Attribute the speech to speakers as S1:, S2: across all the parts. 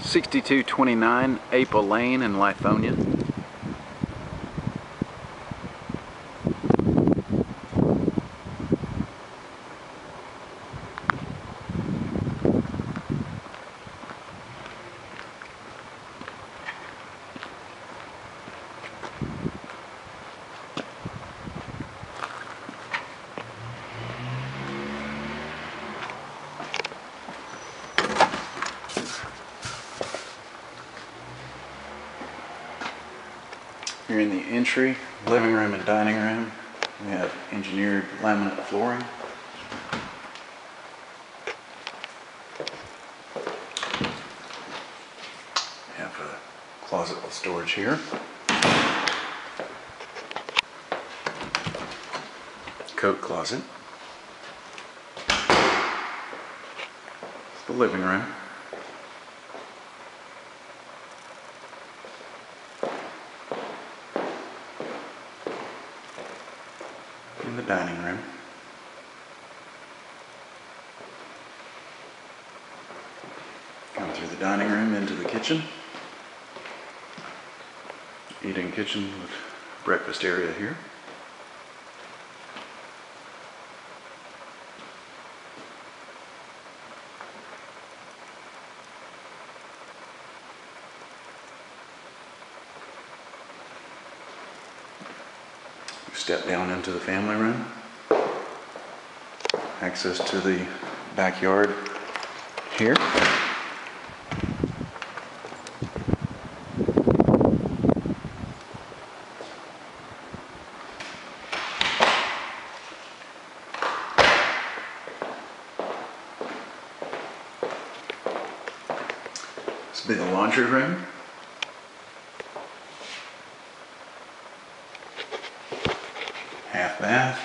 S1: 6229 Apa Lane in Lithonia. Here in the entry, living room and dining room, we have engineered laminate flooring. We have a closet with storage here. Coat closet. It's the living room. In the dining room. Come through the dining room into the kitchen. Eating kitchen with breakfast area here. Step down into the family room. Access to the backyard here. This will be the laundry room. Half that.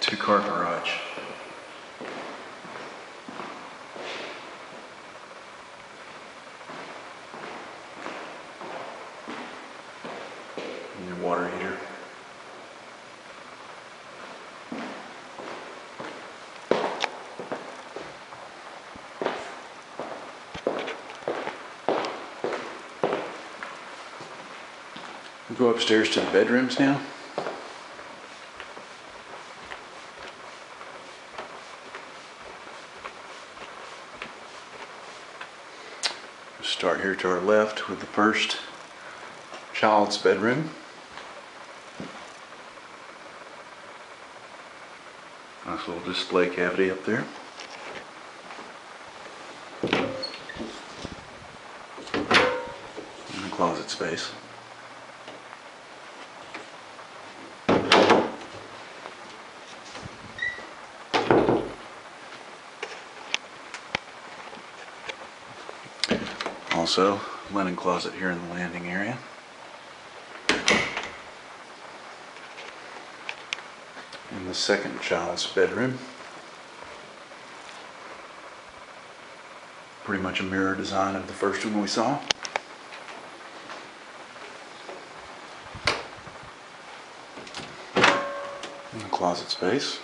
S1: Two car garage. And your water heater. Go upstairs to the bedrooms now. Start here to our left with the first child's bedroom. Nice little display cavity up there. And a closet space. Also, linen closet here in the landing area. In the second child's bedroom. Pretty much a mirror design of the first one we saw. In the closet space.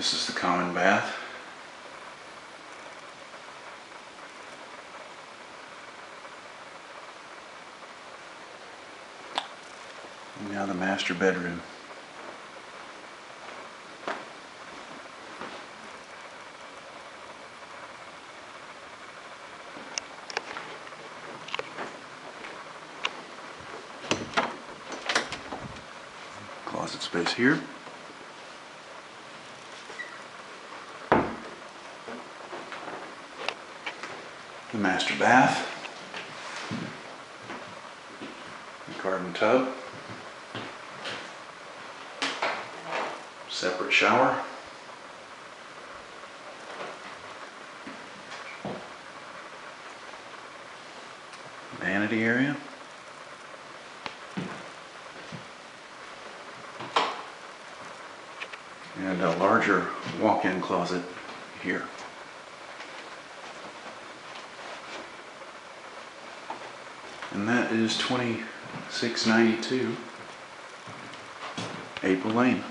S1: This is the common bath. And now the master bedroom. Closet space here. The master bath, the garden tub, separate shower, vanity area, and a larger walk-in closet here. And that is twenty-six ninety-two Apa Lane.